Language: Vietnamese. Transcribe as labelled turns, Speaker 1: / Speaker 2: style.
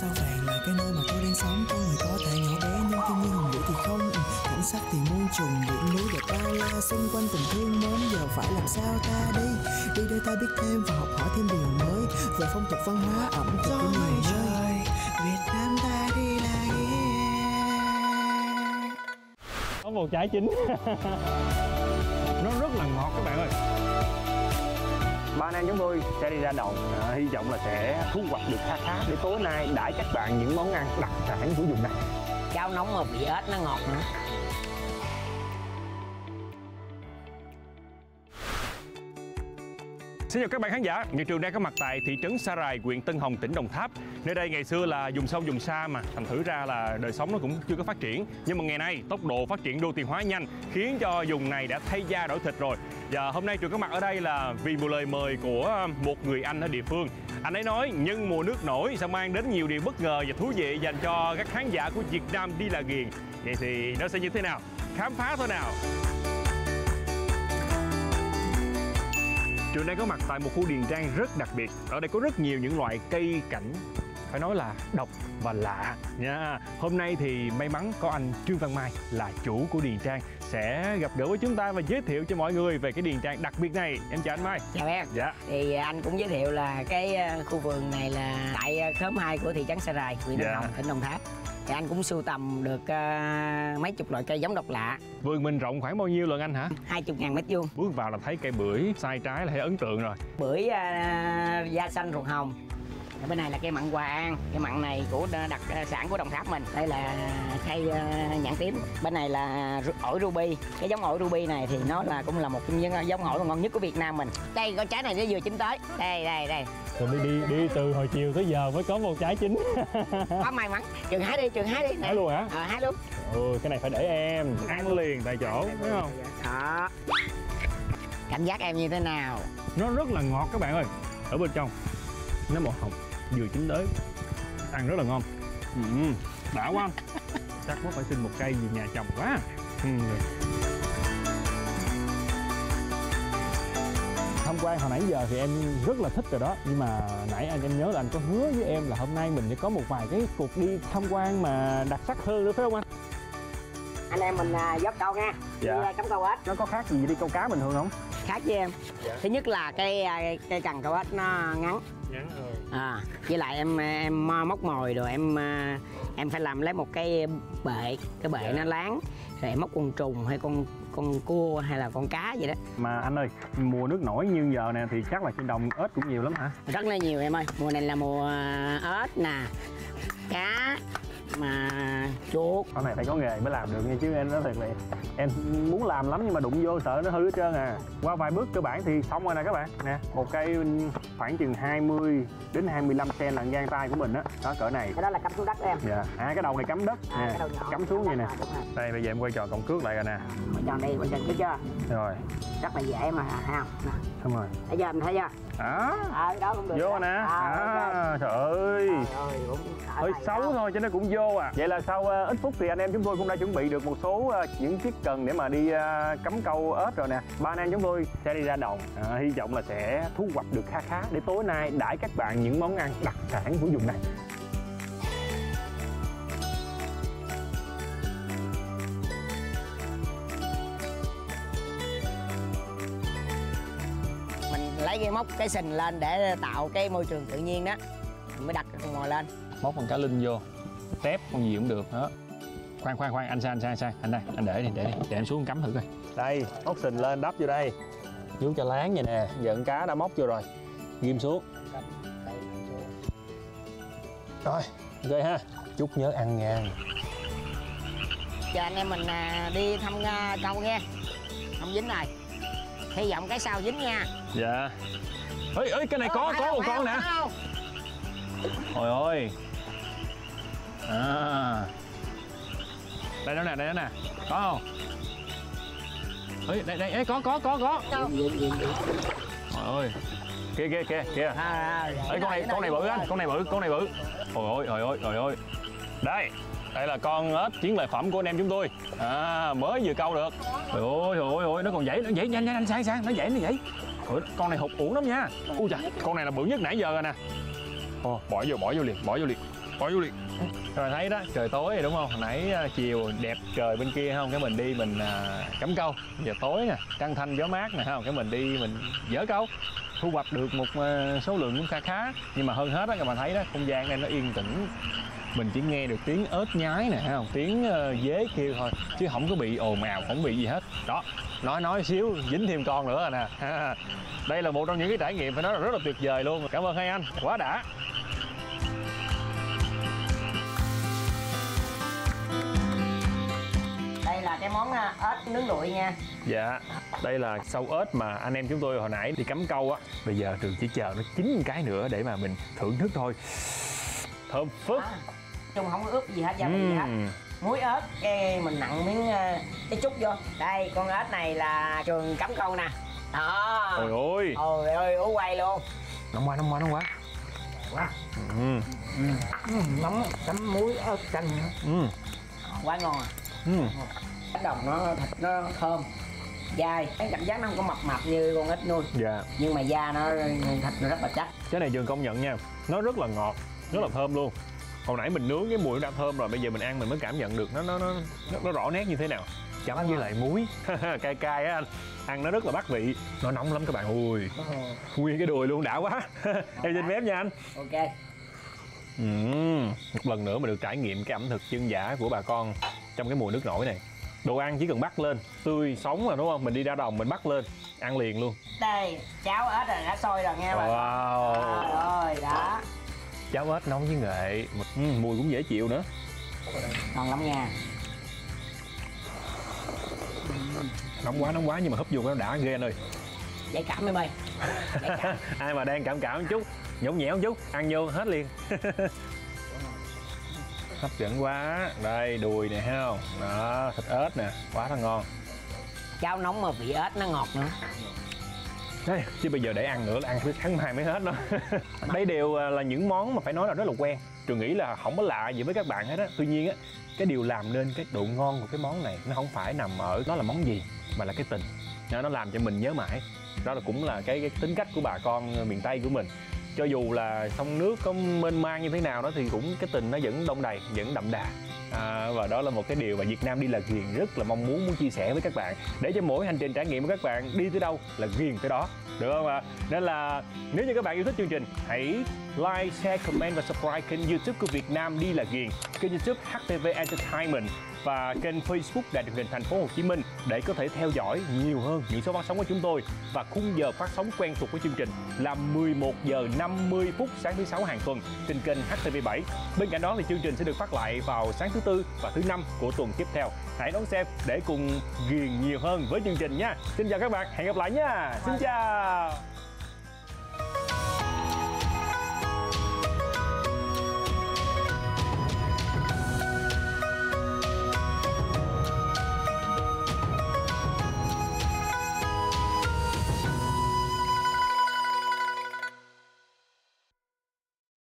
Speaker 1: sao vàng là cái nơi mà tôi đang sống? Con người có thể nhỏ bé nhưng thiên nhiên hùng vĩ thì không. Cảnh sắc thì muôn trùng, biển núi đẹp bao la Xung quanh tình thương mến. Giờ phải làm sao ta đi Đi để ta biết thêm và học hỏi thêm điều mới Về phong tục văn hóa ẩm thực của nhiều nơi Việt Nam ta đi là
Speaker 2: có một trái chín ba anh em chúng tôi sẽ đi ra đồng à, ờ, hy vọng là sẽ thu hoạch được khá khá để tối nay đãi các bạn những món ăn đặc sản của vùng này.
Speaker 3: Cháo nóng mà bị ếch nó ngọt nữa.
Speaker 2: Xin chào các bạn khán giả, Nhật Trường đang có mặt tại thị trấn Sa Rài, huyện Tân Hồng, tỉnh Đồng Tháp. Nơi đây ngày xưa là dùng sâu dùng xa mà, thành thử ra là đời sống nó cũng chưa có phát triển. Nhưng mà ngày nay tốc độ phát triển đô thị hóa nhanh khiến cho vùng này đã thay da đổi thịt rồi. Và hôm nay Trường có mặt ở đây là vì một lời mời của một người anh ở địa phương. Anh ấy nói nhân mùa nước nổi sẽ mang đến nhiều điều bất ngờ và thú vị dành cho các khán giả của Việt Nam đi là ghiền. Vậy thì nó sẽ như thế nào? Khám phá thôi nào! Trường đang có mặt tại một khu điền trang rất đặc biệt. Ở đây có rất nhiều những loại cây cảnh phải nói là độc và lạ nha. Hôm nay thì may mắn có anh Trương Văn Mai là chủ của điền trang sẽ gặp gỡ với chúng ta và giới thiệu cho mọi người về cái điền trang đặc biệt này. Em chào anh Mai.
Speaker 3: chào em
Speaker 2: Dạ.
Speaker 3: thì anh cũng giới thiệu là cái ờ, khu vườn này là tại ờ, khóm 2 của thị trấn Sa Rài huyện Đồng
Speaker 2: Dạ.
Speaker 3: Hồng tỉnh Đồng Tháp thì anh cũng sưu tầm được ờ, mấy chục loại cây giống độc lạ
Speaker 2: Vườn mình rộng khoảng bao nhiêu lần anh hả?
Speaker 3: 20 ngàn mét vuông
Speaker 2: Bước vào là thấy cây bưởi sai trái là thấy ấn tượng rồi.
Speaker 3: bưởi ờ, da xanh ruột hồng Ở bên này là cây mặn Hòa An. Cây mặn này của đặc ờ, sản của Đồng Tháp mình. Đây là cây ờ, nhãn tím. Bên này là ổi ruby. Cái giống ổi ruby này thì nó là cũng là một trong những giống ổi ngon nhất của Việt Nam mình. Đây con trái này nó vừa chín tới. Đây đây đây.
Speaker 2: Rồi đi đi đi từ hồi chiều tới giờ mới có một trái chín.
Speaker 3: có may mắn. Trường hái đi trường hái đi.
Speaker 2: Hái luôn hả?
Speaker 3: ờ hái luôn.
Speaker 2: Ừ, cái này phải để em ăn liền tại chỗ, thấy không?
Speaker 3: đó. Cảm giác em như thế nào?
Speaker 2: Nó rất là ngọt các bạn ơi. Ở bên trong nó màu hồng vừa chín tới. Ăn rất là ngon. Ừ, đã quá. Chắc có phải xin một cây về nhà trồng quá. Ừ. tham quan hồi nãy giờ thì em rất là thích rồi đó. Nhưng mà nãy anh em nhớ là anh có hứa với em là hôm nay mình sẽ có một vài cái cuộc đi tham quan mà đặc sắc hơn nữa phải không anh
Speaker 3: anh em mình à, dốc câu nha.
Speaker 2: Dạ.
Speaker 3: đi à, cắm câu ếch
Speaker 2: nó có khác gì đi câu cá bình thường không?
Speaker 3: Khác với em? Thứ nhất là cây à, cây cần câu ếch nó ngắn.
Speaker 2: Ngắn
Speaker 3: à với lại em em móc mồi rồi em em phải làm lấy một cái bệ cái bệ nó láng rồi em móc con trùng hay con con cua hay là con cá gì đó.
Speaker 2: Mà anh ơi mùa nước nổi như giờ nè thì chắc là trên đồng ếch cũng nhiều lắm hả?
Speaker 3: Rất là nhiều em ơi. Mùa này là mùa ếch nè cá mà chuột.
Speaker 2: Con này phải có nghề mới làm được nha chứ em nói thật là em muốn làm lắm nhưng mà đụng vô sợ nó hư hết trơn à. Qua vài bước cơ bản thì xong rồi nè các bạn. Nè một cây khoảng chừng 20 đến 25 cm là gang tay của mình á. Đó. cỡ này.
Speaker 3: Cái đó là cắm xuống đất em.
Speaker 2: Dạ à cái đầu này cắm đất.
Speaker 3: À,
Speaker 2: nè
Speaker 3: cái đầu nhỏ.
Speaker 2: cắm xuống vậy nè. đây bây giờ em quay tròn còng cước lại rồi nè.
Speaker 3: Quay tròn đây quay tròn thấy chưa
Speaker 2: rồi.
Speaker 3: Rất là dễ mà ha. Nè,
Speaker 2: xong rồi
Speaker 3: thấy chưa em thấy chưa?
Speaker 2: Đó
Speaker 3: à, đó cũng được.
Speaker 2: Vô nè.
Speaker 3: À,
Speaker 2: à, trời ơi. Hơi xấu
Speaker 3: đó.
Speaker 2: thôi cho nó cũng vô à. Vậy là sau ờ, ít phút thì anh em chúng tôi cũng đã chuẩn bị được một số ờ, những chiếc cần để mà đi ờ, cắm câu ếch rồi nè. Ba anh em chúng tôi sẽ đi ra đồng À, hy vọng là sẽ thu hoạch được kha khá để tối nay đãi các bạn những món ăn đặc sản của vùng này
Speaker 3: cái móc cái sình lên để tạo cái môi trường tự nhiên đó. Mình mới đặt cái con mồi lên.
Speaker 2: Móc con cá linh vô tép con gì cũng được đó. Khoan khoan khoan anh sai anh sai anh sai anh đây anh để đi để đi để em xuống cắm thử coi. Đây móc sình lên đắp vô đây. Vuốt cho láng vậy nè giờ con cá đã móc vô rồi. Ghim xuống. Rồi ok ha. Chút nhớ ăn nha.
Speaker 3: Giờ anh em mình à, đi thăm à, câu nha không dính này hy vọng cái sau dính nha.
Speaker 2: Dạ. Ơi ơi cái này có có một con nè? Ôi ôi à. Đây đó nè, đây đó nè. Có không? Ê, đây, đây, ê, có, có, có, có. Trời ơi. Kìa, kìa
Speaker 3: À, à,
Speaker 2: Ê, con này, con này bự anh, con này bự, con này bự. Ôi ôi, ôi ôi, ôi ôi đây, đây là con ếch chiến lợi phẩm của anh em chúng tôi. À, mới vừa câu được. Ôi ôi, ôi ôi, nó còn dãy, nó dãy nhanh nhanh anh sang sang, nó dãy, nó dãy. Ủa, con này hụt uổng lắm nha. Ui chà, con này là bự nhất nãy giờ rồi nè. Ồ, bỏ vô, bỏ vô liền, bỏ vô liền bỏ vô liền. Các bạn thấy đó trời tối rồi đúng không? Hồi nãy à, chiều đẹp trời bên kia không? Cái mình đi mình à, cắm câu. Giờ tối nè trăng thanh gió mát nè không? Cái mình đi mình dỡ câu. Thu hoạch được một à, số lượng cũng khá khá. Nhưng mà hơn hết đó các bạn thấy đó không gian này nó yên tĩnh mình chỉ nghe được tiếng ớt nhái nè không? Tiếng uh, dế kêu thôi chứ không có bị ồn ào không bị gì hết. Đó nói nói xíu dính thêm con nữa rồi nè. Đây là một trong những cái trải nghiệm phải nói là rất là tuyệt vời luôn. Cảm ơn hai anh quá đã.
Speaker 3: Đây là cái món à, ếch nướng lụi nha.
Speaker 2: Dạ, đây là sâu ếch mà anh em chúng tôi hồi nãy đi cắm câu á. Bây giờ Trường chỉ chờ nó chín cái nữa để mà mình thưởng thức thôi. Thơm phức.
Speaker 3: À, chung không có ướp gì hết gia vị gì hết. Muối ớt cái mình nặn miếng à, cái chút vô. Đây con ếch này là trường cắm câu nè. Đó.
Speaker 2: Ôi ôi,
Speaker 3: ôi ơi ú quay luôn.
Speaker 2: Nóng quá, nóng quá, nóng quá.
Speaker 3: Quá. Nóng chấm muối ớt chanh nữa.
Speaker 2: Ừm,
Speaker 3: quá ngon. À
Speaker 2: ừm.
Speaker 3: cái đồng nó thịt nó thơm dai. Cái cảm giác nó không có mập mập như con ếch nuôi.
Speaker 2: Dạ,
Speaker 3: nhưng mà da nó thịt nó rất là chắc.
Speaker 2: Cái này Trường công nhận nha. Nó rất là ngọt, rất là thơm luôn Hồi nãy mình nướng cái mùi nó đã thơm rồi Bây giờ mình ăn mình mới cảm nhận được nó nó nó, nó, nó rõ nét như thế nào. Chấm với lại muối. Cay cay á anh. Ăn nó rất là bắt vị. Nó nóng lắm các bạn. Ui, nguyên cái đùi luôn đã quá. Em xin phép nha anh.
Speaker 3: Ok.
Speaker 2: Ừm, một lần nữa mình được trải nghiệm cái ẩm thực dân dã của bà con trong cái mùa nước nổi này. Đồ ăn chỉ cần bắt lên tươi sống là đúng không? Mình đi ra đồng mình bắt lên ăn liền luôn.
Speaker 3: Đây cháo ếch rồi đã sôi rồi nghe bà
Speaker 2: wow.
Speaker 3: Rồi đó
Speaker 2: cháo ếch nóng với nghệ. Ừm, mùi cũng dễ chịu nữa.
Speaker 3: Ngon lắm nha.
Speaker 2: Nóng quá nóng quá nhưng mà húp vô nó đã ghê anh ơi.
Speaker 3: Dễ cảm em ơi. Cảm.
Speaker 2: Ai mà đang cảm cảm một chút nhõng nhẽo một chút ăn vô hết liền. Hấp dẫn quá. Đây đùi nè thấy không đó thịt ếch nè quá là ngon.
Speaker 3: Cháo nóng mà vị ếch nó ngọt nữa
Speaker 2: Đấy, chứ bây giờ để ăn nữa là ăn tới tháng mai mới hết đó. Đây đều à, là những món mà phải nói là rất là quen. Trường nghĩ là không có lạ gì với các bạn hết á. Tuy nhiên á cái điều làm nên cái độ ngon của cái món này nó không phải nằm ở nó là món gì mà là cái tình. Nó nó làm cho mình nhớ mãi. Đó là cũng là cái, cái tính cách của bà con miền tây của mình. Cho dù là sông nước có mênh mang như thế nào đó thì cũng cái tình nó vẫn đông đầy vẫn đậm đà à, và đó là một cái điều mà Việt Nam đi là ghiền rất là mong muốn muốn chia sẻ với các bạn. Để cho mỗi hành trình trải nghiệm của các bạn đi tới đâu là ghiền tới đó. Được không ạ? Nên là nếu như các bạn yêu thích chương trình hãy like share comment và subscribe kênh youtube của Việt Nam đi là ghiền. Kênh youtube HTV Entertainment và kênh Facebook Đài truyền hình Thành phố Hồ Chí Minh để có thể theo dõi nhiều hơn những số phát sóng của chúng tôi. Và khung giờ phát sóng quen thuộc của chương trình là 11 giờ 50 phút sáng thứ sáu hàng tuần trên kênh HTV7. Bên cạnh đó thì chương trình sẽ được phát lại vào sáng thứ tư và thứ năm của tuần tiếp theo. Hãy đón xem để cùng ghiền nhiều hơn với chương trình nha. Xin chào các bạn, hẹn gặp lại nha. Xin chào.